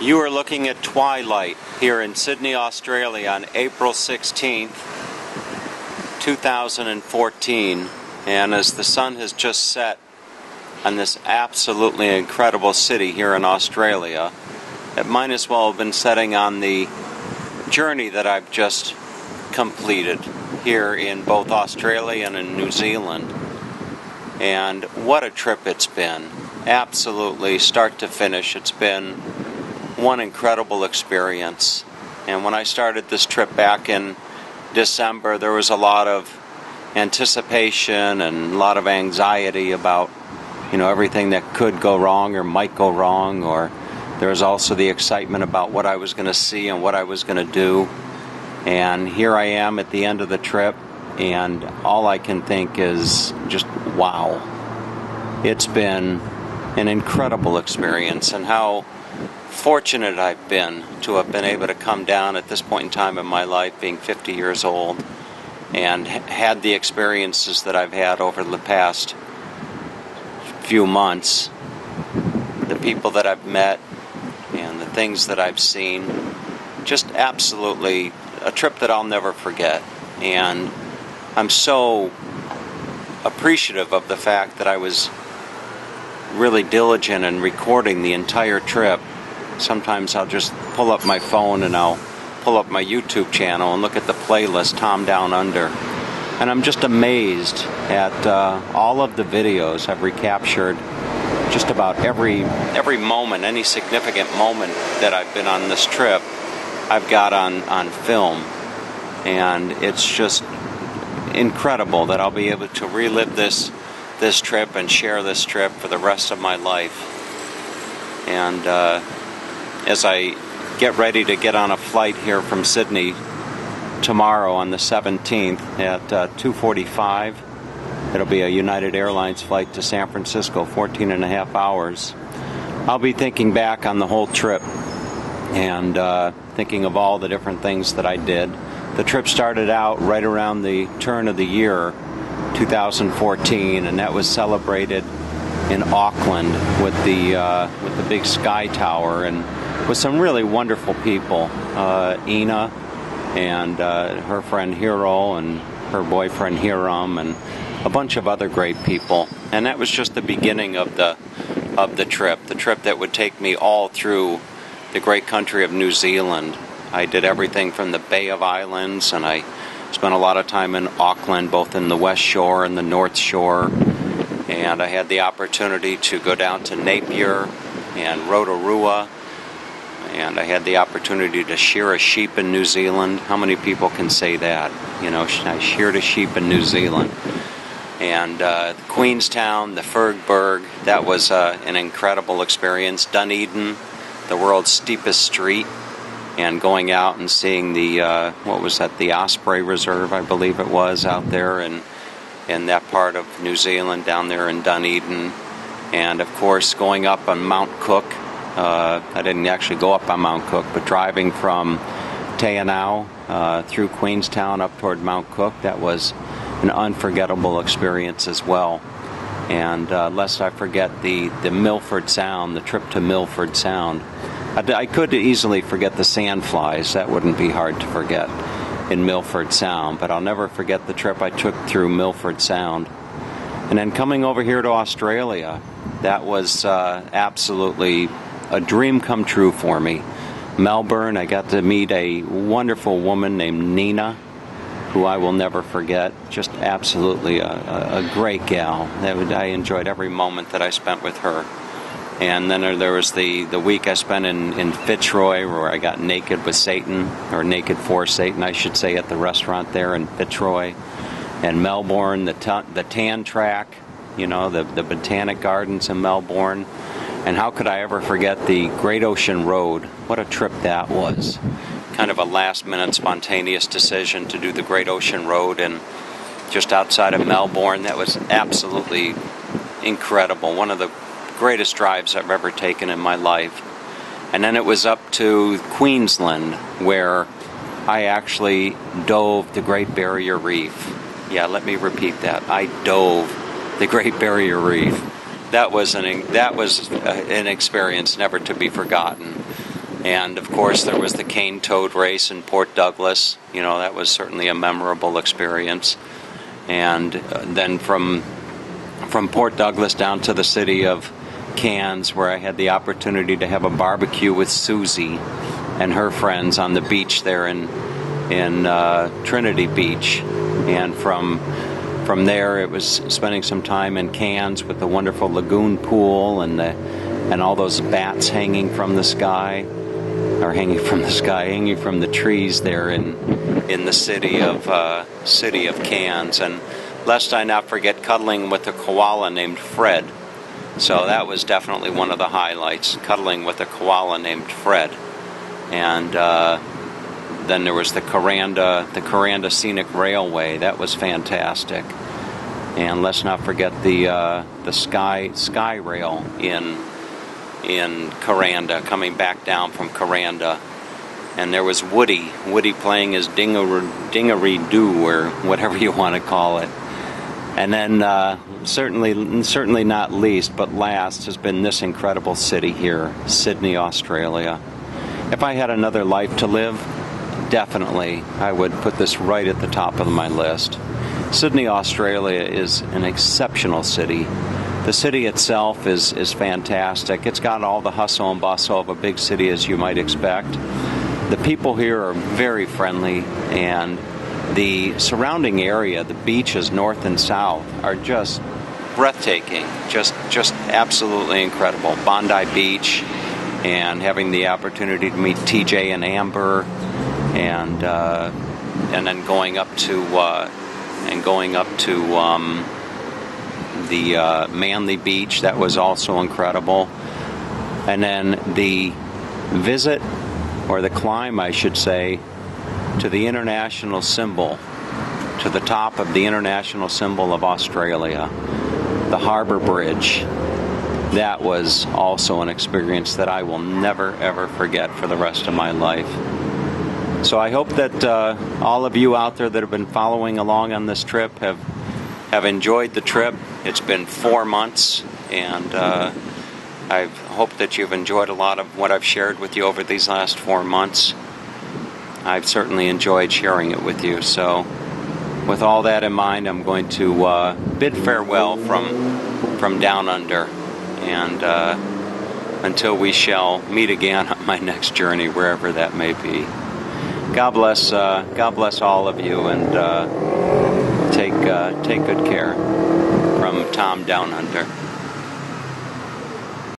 You are looking at twilight here in Sydney, Australia on April 16th, 2014. And as the sun has just set on this absolutely incredible city here in Australia, it might as well have been setting on the journey that I've just completed here in both Australia and in New Zealand. And what a trip it's been. Absolutely, start to finish, it's been one incredible experience. And when I started this trip back in December, there was a lot of anticipation and a lot of anxiety about, you know, everything that could go wrong or might go wrong, or there was also the excitement about what I was going to see and what I was going to do. And here I am at the end of the trip, and all I can think is just wow. It's been an incredible experience, and how fortunate I've been to have been able to come down at this point in time in my life, being 50 years old, and had the experiences that I've had over the past few months, the people that I've met, and the things that I've seen. Just absolutely a trip that I'll never forget. And I'm so appreciative of the fact that I was really diligent in recording the entire trip. Sometimes I'll just pull up my phone and I'll pull up my YouTube channel and look at the playlist Tom Down Under. And I'm just amazed at uh, all of the videos I've recaptured just about every every moment, any significant moment that I've been on this trip, I've got on, on film. And it's just incredible that I'll be able to relive this this trip and share this trip for the rest of my life. And uh, as I get ready to get on a flight here from Sydney tomorrow on the 17th at uh, 2:45, it'll be a United Airlines flight to San Francisco, 14 and a half hours. I'll be thinking back on the whole trip and uh, thinking of all the different things that I did. The trip started out right around the turn of the year 2014, and that was celebrated in Auckland with the uh, with the big sky tower and with some really wonderful people. Uh, Ina and uh, her friend Hiro and her boyfriend Hiram and a bunch of other great people. And that was just the beginning of the of the trip. The trip that would take me all through the great country of New Zealand. I did everything from the Bay of Islands and I Spent a lot of time in Auckland, both in the West Shore and the North Shore. And I had the opportunity to go down to Napier and Rotorua. And I had the opportunity to shear a sheep in New Zealand. How many people can say that? You know, I sheared a sheep in New Zealand. And uh, Queenstown, the Fergburger, that was uh, an incredible experience. Dunedin, the world's steepest street and going out and seeing the uh, what was that the Osprey Reserve I believe it was out there in in that part of New Zealand down there in Dunedin. And of course going up on Mount Cook uh, I didn't actually go up on Mount Cook but driving from Te Anau uh, through Queenstown up toward Mount Cook that was an unforgettable experience as well. And uh, lest I forget the the Milford Sound the trip to Milford Sound I could easily forget the sandflies. That wouldn't be hard to forget in Milford Sound, but I'll never forget the trip I took through Milford Sound. And then coming over here to Australia, that was uh, absolutely a dream come true for me. Melbourne, I got to meet a wonderful woman named Nina, who I will never forget. Just absolutely a, a, a great gal. I enjoyed every moment that I spent with her. And then there was the, the week I spent in, in Fitzroy where I got naked with Satan, or naked for Satan, I should say, at the restaurant there in Fitzroy. And Melbourne, the, t- the tan track, you know, the, the botanic gardens in Melbourne. And how could I ever forget the Great Ocean Road? What a trip that was. Kind of a last minute spontaneous decision to do the Great Ocean Road and just outside of Melbourne. That was absolutely incredible. One of the greatest drives I've ever taken in my life. And then it was up to Queensland where I actually dove the Great Barrier Reef. Yeah, let me repeat that. I dove the Great Barrier Reef. That was an that was uh, an experience never to be forgotten. And of course, there was the cane toad race in Port Douglas. You know, that was certainly a memorable experience. And uh, then from from Port Douglas down to the city of Cairns, where I had the opportunity to have a barbecue with Susie and her friends on the beach there in in uh, Trinity Beach, and from from there it was spending some time in Cairns with the wonderful lagoon pool and the and all those bats hanging from the sky, or hanging from the sky, hanging from the trees there in in the city of uh, city of Cairns, and lest I not forget cuddling with a koala named Fred. So that was definitely one of the highlights, cuddling with a koala named Fred. And uh, then there was the Kuranda, the Kuranda Scenic Railway. That was fantastic. And let's not forget the uh, the Sky Sky Rail in in Kuranda, coming back down from Kuranda. And there was Woody, Woody playing his dingaree doo or whatever you want to call it. And then, uh, certainly, certainly not least, but last, has been this incredible city here, Sydney, Australia. If I had another life to live, definitely I would put this right at the top of my list. Sydney, Australia is an exceptional city. The city itself is, is fantastic. It's got all the hustle and bustle of a big city as you might expect. The people here are very friendly and the surrounding area, the beaches north and south, are just breathtaking, just just absolutely incredible. Bondi Beach, and having the opportunity to meet TJ and Amber, and uh, and then going up to uh, and going up to um, the uh, Manly Beach, that was also incredible, and then the visit or the climb, I should say, to the international symbol, to the top of the international symbol of Australia, the Harbour Bridge. That was also an experience that I will never ever forget for the rest of my life. So I hope that uh, all of you out there that have been following along on this trip have have enjoyed the trip. It's been four months, and uh, I hope that you've enjoyed a lot of what I've shared with you over these last four months. I've certainly enjoyed sharing it with you. So, with all that in mind, I'm going to uh, bid farewell from from down under, and uh, until we shall meet again on my next journey, wherever that may be. God bless. Uh, God bless all of you, and uh, take uh, take good care from Tom Down Under.